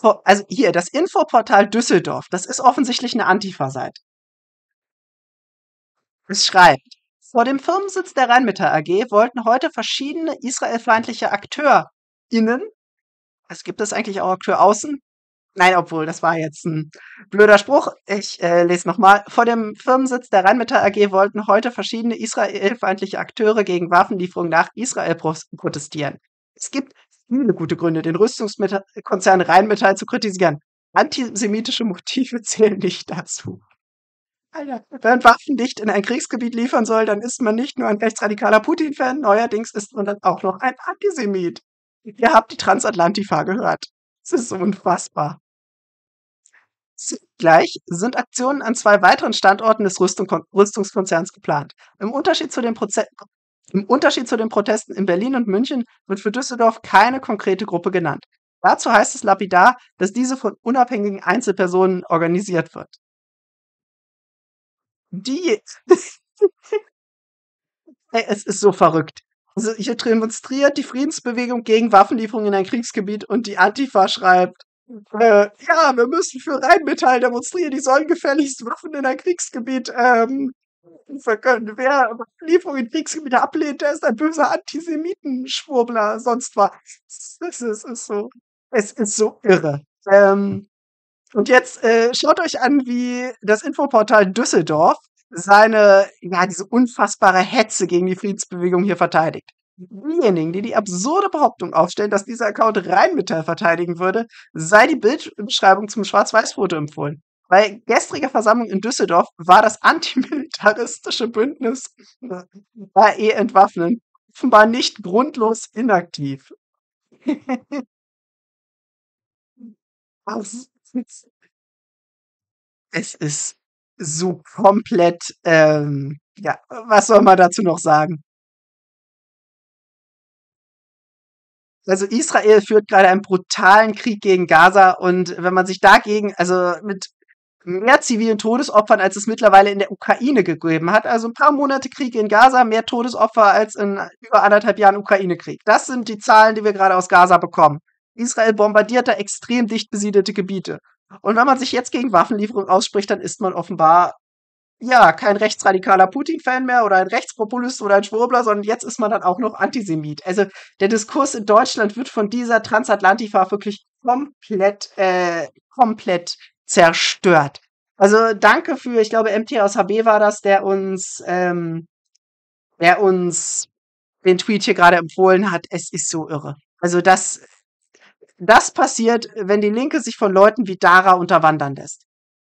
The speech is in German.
Vo also hier, das Infoportal Düsseldorf, das ist offensichtlich 'ne Antifa-Seite. Es schreibt: „Vor dem Firmensitz der Rheinmetall AG wollten heute verschiedene israelfeindliche AkteurInnen“ was gibt es eigentlich auch Akteur außen? Nein, obwohl, das war jetzt 'n blöder Spruch. Ich, äh, lese noch mal. „Vor dem Firmensitz der Rheinmetall AG wollten heute verschiedene israelfeindliche Akteure gegen Waffenlieferungen nach Israel protestieren. Es gibt viele gute Gründe, den Rüstungsmeta Konzern Rheinmetall zu kritisieren. Antisemitische Motive zählen nicht dazu.“ Alter, wer Waffen nicht in ein Kriegsgebiet liefern soll, dann ist man nicht nur ein rechtsradikaler Putin-Fan, neuerdings ist man dann auch noch ein Antisemit. Ihr habt die Transatlantifa gehört. Es ist unfassbar. Gleich sind Aktionen an zwei weiteren Standorten des Rüstung Rüstungskonzerns geplant. Im Unterschied zu den Proze im Unterschied zu den Protesten in Berlin und München wird für Düsseldorf keine konkrete Gruppe genannt. Dazu heißt es lapidar, dass diese von unabhängigen Einzelpersonen organisiert wird. Die es ist so verrückt. Also, hier demonstriert die Friedensbewegung gegen Waffenlieferungen in ein Kriegsgebiet und die Antifa schreibt, äh, ja, wir müssen für Rheinmetall demonstrieren, die sollen gefälligst Waffen in ein Kriegsgebiet ähm, verkünden. Wer Lieferungen in Kriegsgebiete ablehnt, der ist ein böser Antisemitenschwurbler, sonst was. Es ist, ist so, es ist so irre. Ähm, und jetzt äh, schaut euch an, wie das Infoportal Düsseldorf seine, ja, diese unfassbare Hetze gegen die Friedensbewegung hier verteidigt. Diejenigen, die die absurde Behauptung aufstellen, dass dieser Account Rheinmetall verteidigen würde, sei die Bildbeschreibung zum Schwarz-Weiß-Foto empfohlen. Bei gestriger Versammlung in Düsseldorf war das antimilitaristische Bündnis RE Entwaffnen offenbar nicht grundlos inaktiv. Es ist so komplett, ähm ja, was soll man dazu noch sagen? Also, Israel führt gerade einen brutalen Krieg gegen Gaza und wenn man sich dagegen also, mit mehr zivilen Todesopfern, als es mittlerweile in der Ukraine gegeben hat also, ein paar Monate Krieg in Gaza, mehr Todesopfer als in über anderthalb Jahren Ukraine-Krieg. Das sind die Zahlen, die wir gerade aus Gaza bekommen. Israel bombardiert da extrem dicht besiedelte Gebiete. Und wenn man sich jetzt gegen Waffenlieferungen ausspricht, dann ist man offenbar ja, kein rechtsradikaler Putin-Fan mehr oder ein Rechtspopulist oder ein Schwurbler, sondern jetzt ist man dann auch noch Antisemit. Also der Diskurs in Deutschland wird von dieser Transatlantifa wirklich komplett, äh, komplett zerstört. Also danke für, ich glaube, MT aus HB war das, der uns, ähm, der uns den Tweet hier gerade empfohlen hat. Es ist so irre. Also das, das passiert, wenn die Linke sich von Leuten wie Dara unterwandern lässt.